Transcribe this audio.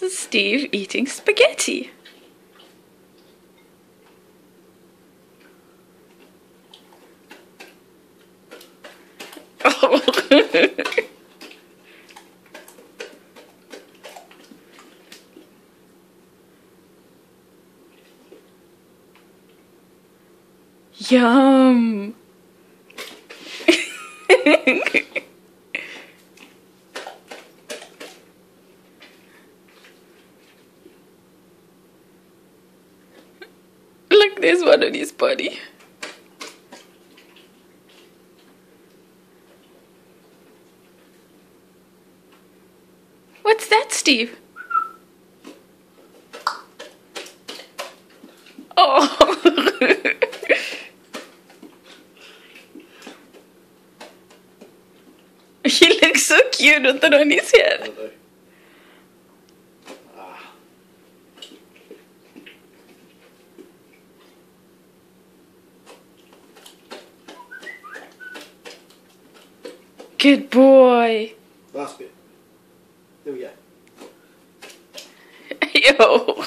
This is Steve eating spaghetti. Oh. Yum. there's one on his body. What's that, Steve? Oh. he looks so cute with it on his head. Good boy. Last bit. There we go. Yo.